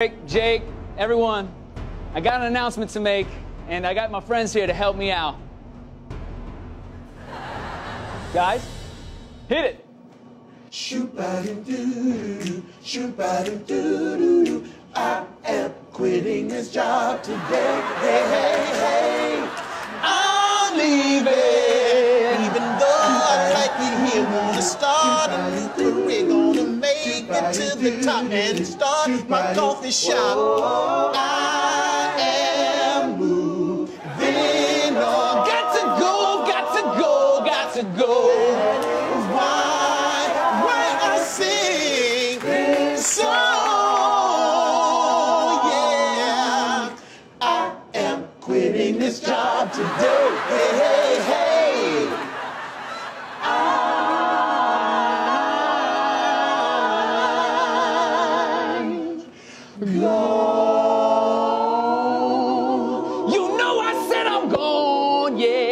Rick, Jake, everyone, I got an announcement to make, and I got my friends here to help me out. Guys, hit it. Shoot. I am quitting this job today. Hey, hey, hey. I'm leaving. Even though I here, wanna start a new career, gonna make it to the top and start my coffee shop. I am moving on. Got to go, got to go, got to go. Why, why I sing this song? Yeah, I am quitting this job today. Hey, hey, hey. Gone. You know I said I'm gone, yeah.